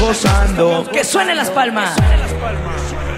gozando. Que suenen las palmas. Suenen las palmas.